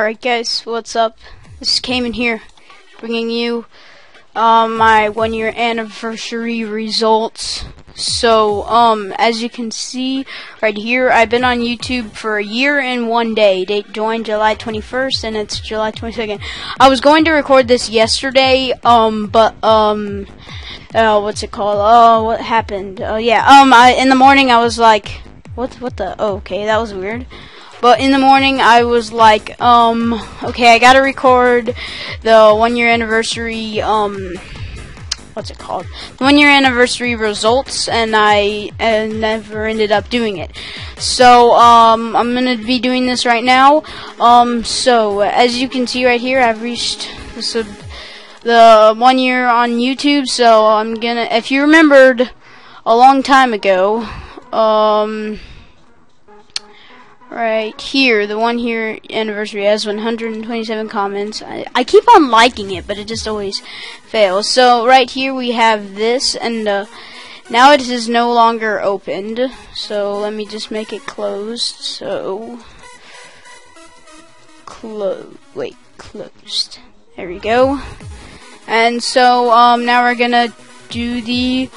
Alright guys, what's up? This is Kamon here, bringing you um, my one year anniversary results. So, um, as you can see right here, I've been on YouTube for a year and one day. Date joined July 21st, and it's July 22nd. I was going to record this yesterday, um, but, um, uh, what's it called? Oh, what happened? Oh, yeah, um, I, in the morning I was like, what, what the, oh, okay, that was weird. But in the morning, I was like, um, okay, I gotta record the one year anniversary, um, what's it called? The one year anniversary results, and I uh, never ended up doing it. So, um, I'm gonna be doing this right now. Um, so, as you can see right here, I've reached the, the one year on YouTube, so I'm gonna, if you remembered a long time ago, um, right here, the one here anniversary has 127 comments. I, I, keep on liking it, but it just always fails. So right here we have this, and uh, now it is no longer opened. So let me just make it closed. So close. Wait, closed. There we go. And so um, now we're gonna do the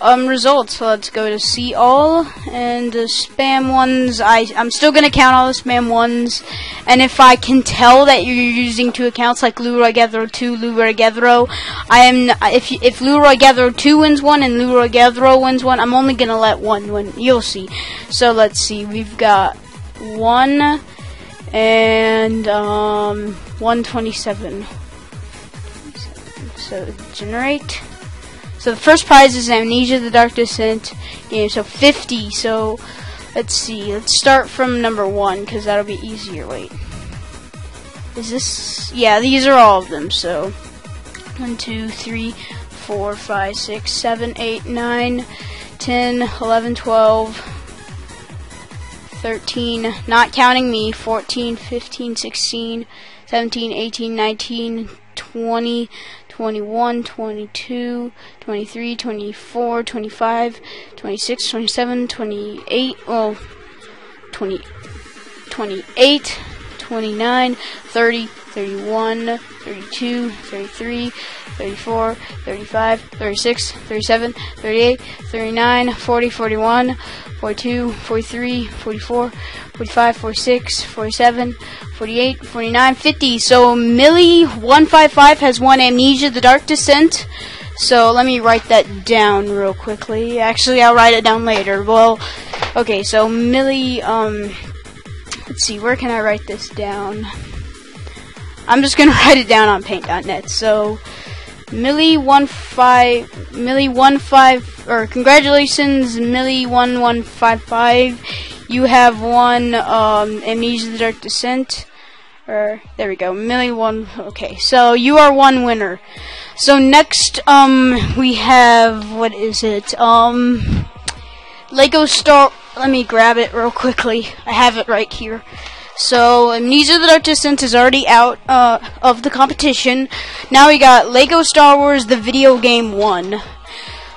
um, results. So let's go to see all and the spam ones. I I'm still gonna count all the spam ones, and if I can tell that you're using two accounts like Leroy Gathero two, Leroy Gathero, I am if if Leroy Gathero two wins one and Leroy Gathero wins one, I'm only gonna let one win. You'll see. So let's see. We've got one and um 127. So generate. So the first prize is Amnesia the Dark Descent game, so 50. So let's see. Let's start from number one because that'll be easier. Wait. Is this? Yeah, these are all of them. So one, two, three, four, five, six, seven, eight, nine, ten, eleven, twelve. 13, not counting me, 14, 15, 16, 17, 18, 19, 20, 21, 22, 23, 24, 25, 26, 27, 28, well, 20, 28, 29, 30, 31, 32, 33, 34, 35, 36, 37, 38, 39, 40, 41, 42, 43, 44, 45, 46, 47, 48, 49, 50. So Millie155 has won Amnesia The Dark Descent. So let me write that down real quickly. Actually, I'll write it down later. Well, okay, so Millie, um, let's see, where can I write this down? I'm just gonna write it down on paint.net. So, Millie one five Millie one five or congratulations Millie one one five five. You have won um, Amnesia: The Dark Descent. Or there we go, Millie one. Okay, so you are one winner. So next, um, we have what is it? Um, Lego Star. Let me grab it real quickly. I have it right here. So Amnesia the Dark Descent is already out uh, of the competition. Now we got Lego Star Wars the video game 1.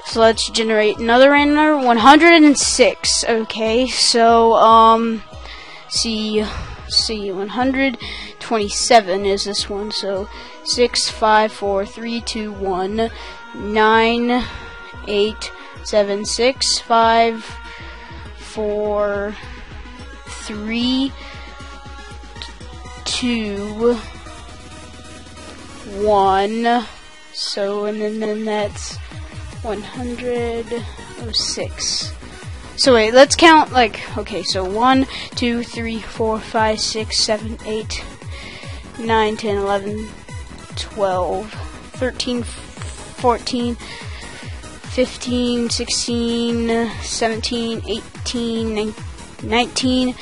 So let's generate another random 106. Okay, so um see see 127 is this one. So six, five, four, three, two, one, nine, eight, seven, six, five, four, three two, one. So, and then, then that's 106. So wait, let's count like, okay, so 1, 2, 3, 4, 5, 6, 7, 8, 9, 10, 11, 12, 13, 14, 15, 16, 17, 18, 19,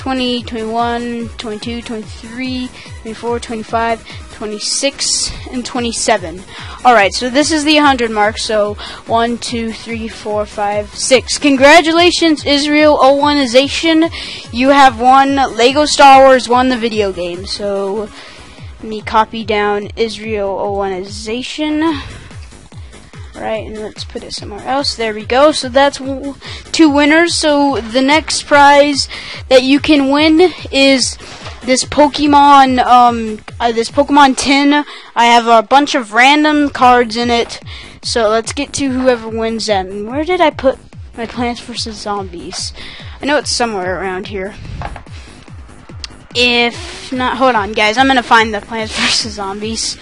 20, 21, 22, 23, 24, 25, 26, and 27. Alright, so this is the 100 mark, so 1, 2, 3, 4, 5, 6. Congratulations, Israel Oneization. You have won Lego Star Wars won the video game, so let me copy down Israel Oneization. Right, and let's put it somewhere else. There we go. So that's two winners. So the next prize that you can win is this Pokemon, um, uh, this Pokemon tin. I have a bunch of random cards in it. So let's get to whoever wins them. Where did I put my Plants vs. Zombies? I know it's somewhere around here. If not, hold on, guys. I'm gonna find the Plants vs. Zombies.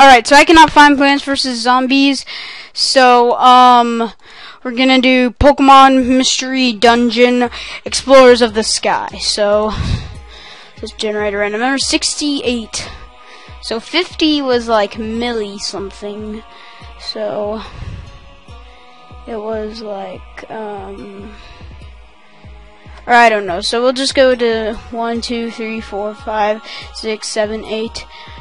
Alright, so I cannot find Plants vs. Zombies. So, um, we're gonna do Pokemon Mystery Dungeon Explorers of the Sky. So, let's generate a random number 68. So 50 was like milli something. So, it was like, um, or I don't know. So we'll just go to 1, 2, 3, 4, 5, 6, 7, 8,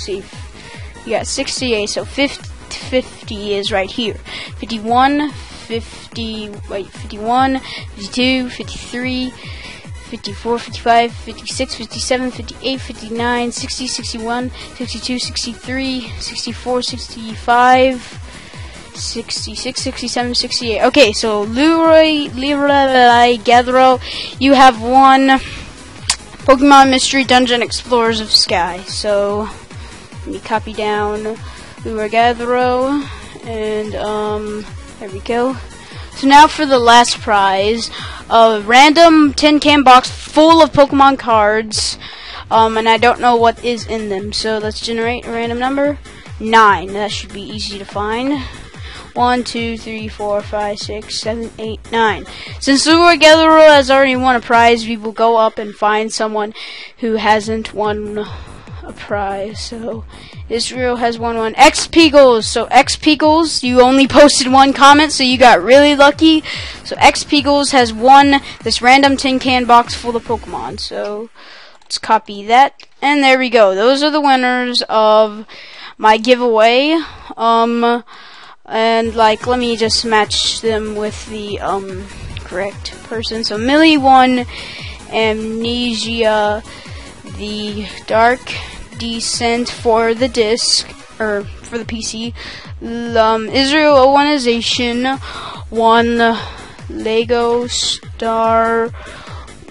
see, you got 68, so 50, 50 is right here. 51, 50, wait, 51, 52, 53, 54, 55, 56, 57, 58, 59, 60, 61, 62, 63, 64, 65, 66, 67, 68. Okay, so Leroy, Leroy Gathero, you have won Pokemon Mystery Dungeon Explorers of Sky. So, let me copy down Leroy Gathero, and, um, there we go. So now for the last prize, a random tin can box full of Pokemon cards, um, and I don't know what is in them. So let's generate a random number. Nine. That should be easy to find. One, two, three, four, five, six, seven, eight, nine. Since Leroy Gathero has already won a prize, we will go up and find someone who hasn't won a prize. So Israel has won one. X Peagles. So X Peagles, you only posted one comment, so you got really lucky. So X Peagles has won this random tin can box full of Pokemon. So let's copy that. And there we go. Those are the winners of my giveaway. Um and like let me just match them with the um correct person. So Millie won Amnesia, the Dark Descent for the disc or for the PC. Um, Israel Oneization won Lego Star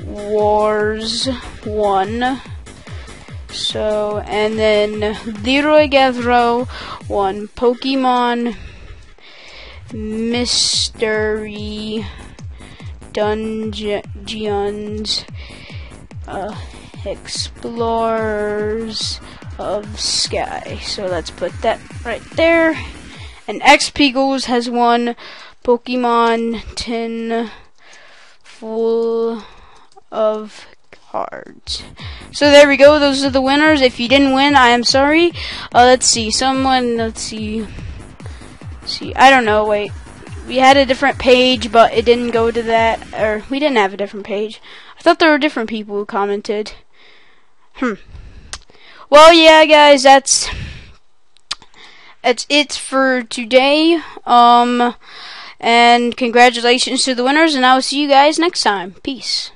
Wars 1. So, and then Leroy Gathero won Pokemon Mystery Dungeons uh, Explorers of Sky. So let's put that right there. And X Peagles has won Pokemon 10 full of cards. So there we go. Those are the winners. If you didn't win, I am sorry. Uh, let's see. Someone, let's see see, I don't know, wait. We had a different page, but it didn't go to that, or we didn't have a different page. I thought there were different people who commented. Hmm. Well, yeah, guys, that's that's it for today. Um, and congratulations to the winners, and I will see you guys next time. Peace.